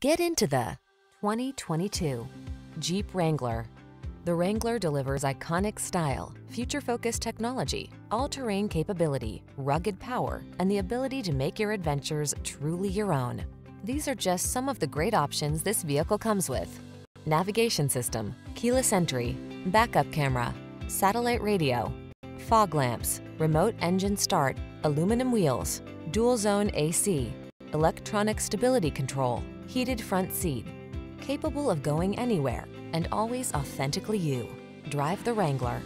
Get into the 2022 Jeep Wrangler. The Wrangler delivers iconic style, future-focused technology, all-terrain capability, rugged power, and the ability to make your adventures truly your own. These are just some of the great options this vehicle comes with. Navigation system, keyless entry, backup camera, satellite radio, fog lamps, remote engine start, aluminum wheels, dual zone AC, electronic stability control, heated front seat, capable of going anywhere and always authentically you. Drive the Wrangler.